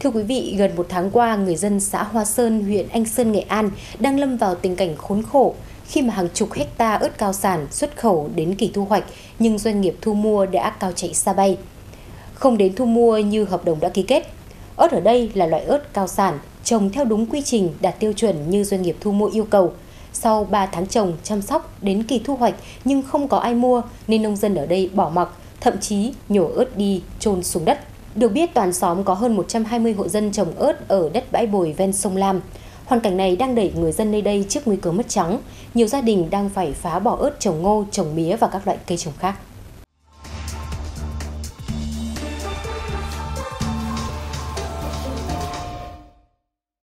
Thưa quý vị, gần một tháng qua, người dân xã Hoa Sơn, huyện Anh Sơn, Nghệ An đang lâm vào tình cảnh khốn khổ khi mà hàng chục hecta ớt cao sản xuất khẩu đến kỳ thu hoạch nhưng doanh nghiệp thu mua đã cao chạy xa bay. Không đến thu mua như hợp đồng đã ký kết. Ớt ở đây là loại ớt cao sản, trồng theo đúng quy trình đạt tiêu chuẩn như doanh nghiệp thu mua yêu cầu. Sau 3 tháng trồng, chăm sóc đến kỳ thu hoạch nhưng không có ai mua nên nông dân ở đây bỏ mặc, thậm chí nhổ ớt đi trôn xuống đất. Được biết toàn xóm có hơn 120 hộ dân trồng ớt ở đất bãi bồi ven sông Lam. Hoàn cảnh này đang đẩy người dân nơi đây trước nguy cơ mất trắng. Nhiều gia đình đang phải phá bỏ ớt trồng ngô, trồng mía và các loại cây trồng khác.